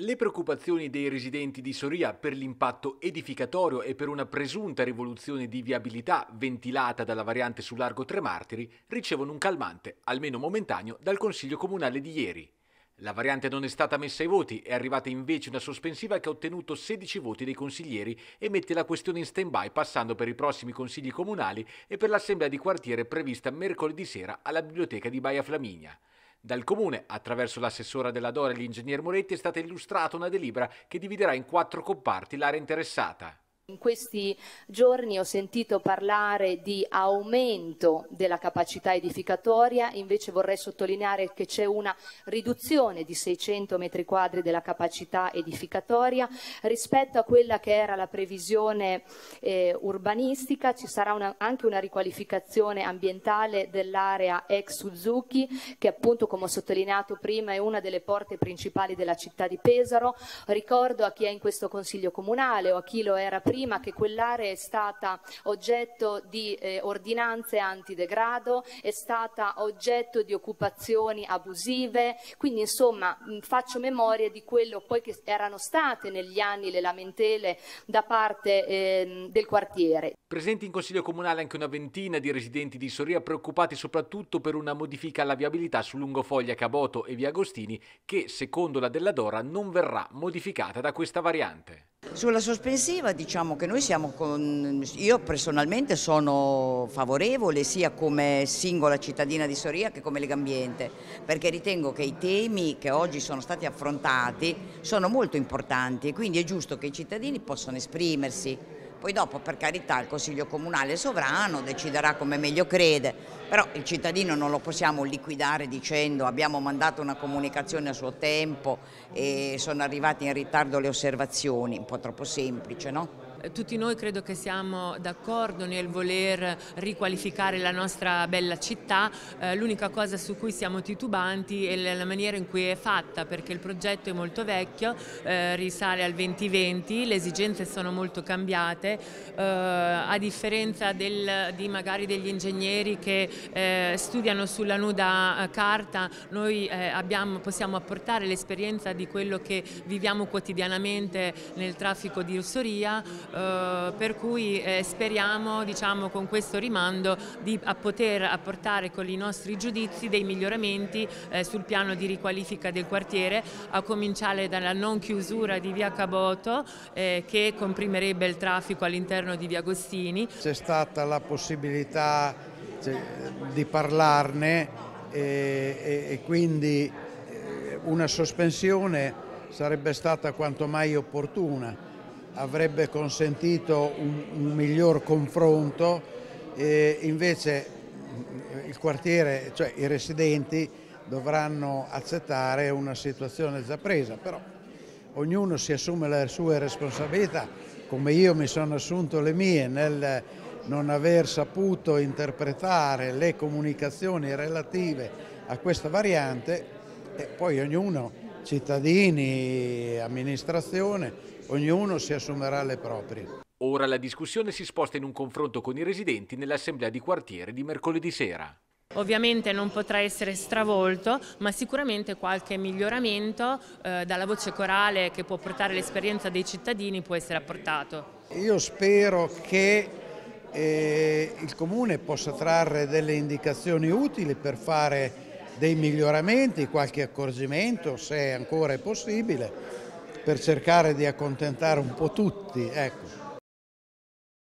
Le preoccupazioni dei residenti di Soria per l'impatto edificatorio e per una presunta rivoluzione di viabilità ventilata dalla variante su Largo Tre Martiri ricevono un calmante, almeno momentaneo, dal Consiglio Comunale di ieri. La variante non è stata messa ai voti, è arrivata invece una sospensiva che ha ottenuto 16 voti dei consiglieri e mette la questione in stand-by passando per i prossimi consigli comunali e per l'assemblea di quartiere prevista mercoledì sera alla biblioteca di Baia Flaminia. Dal Comune, attraverso l'assessora della Dora e l'ingegner Moretti, è stata illustrata una delibera che dividerà in quattro comparti l'area interessata. In questi giorni ho sentito parlare di aumento della capacità edificatoria, invece vorrei sottolineare che c'è una riduzione di 600 metri quadri della capacità edificatoria rispetto a quella che era la previsione eh, urbanistica, ci sarà una, anche una riqualificazione ambientale dell'area ex Suzuki che appunto come ho sottolineato prima è una delle porte principali della città di Pesaro. Ricordo a chi è in questo consiglio comunale o a chi lo era prima prima che quell'area è stata oggetto di eh, ordinanze antidegrado, è stata oggetto di occupazioni abusive, quindi insomma mh, faccio memoria di quello poi che erano state negli anni le lamentele da parte eh, del quartiere. Presenti in Consiglio Comunale anche una ventina di residenti di Soria preoccupati soprattutto per una modifica alla viabilità su Lungofoglia, Caboto e Via Agostini che, secondo la Della Dora, non verrà modificata da questa variante. Sulla sospensiva diciamo che noi siamo con, io personalmente sono favorevole sia come singola cittadina di Soria che come Legambiente perché ritengo che i temi che oggi sono stati affrontati sono molto importanti e quindi è giusto che i cittadini possano esprimersi poi dopo per carità il Consiglio Comunale sovrano deciderà come meglio crede, però il cittadino non lo possiamo liquidare dicendo abbiamo mandato una comunicazione a suo tempo e sono arrivate in ritardo le osservazioni, un po' troppo semplice, no? Tutti noi credo che siamo d'accordo nel voler riqualificare la nostra bella città, eh, l'unica cosa su cui siamo titubanti è la maniera in cui è fatta perché il progetto è molto vecchio, eh, risale al 2020, le esigenze sono molto cambiate, eh, a differenza del, di magari degli ingegneri che eh, studiano sulla nuda carta, noi eh, abbiamo, possiamo apportare l'esperienza di quello che viviamo quotidianamente nel traffico di Ussoria, eh, per cui eh, speriamo diciamo, con questo rimando di poter apportare con i nostri giudizi dei miglioramenti eh, sul piano di riqualifica del quartiere, a cominciare dalla non chiusura di via Caboto eh, che comprimerebbe il traffico all'interno di via Agostini. C'è stata la possibilità cioè, di parlarne e, e, e quindi eh, una sospensione sarebbe stata quanto mai opportuna avrebbe consentito un, un miglior confronto, e invece il quartiere, cioè i residenti, dovranno accettare una situazione già presa, però ognuno si assume le sue responsabilità, come io mi sono assunto le mie nel non aver saputo interpretare le comunicazioni relative a questa variante e poi ognuno, cittadini, amministrazione, ognuno si assumerà le proprie. Ora la discussione si sposta in un confronto con i residenti nell'assemblea di quartiere di mercoledì sera. Ovviamente non potrà essere stravolto, ma sicuramente qualche miglioramento eh, dalla voce corale che può portare l'esperienza dei cittadini può essere apportato. Io spero che eh, il Comune possa trarre delle indicazioni utili per fare dei miglioramenti, qualche accorgimento se ancora è possibile per cercare di accontentare un po' tutti. Ecco.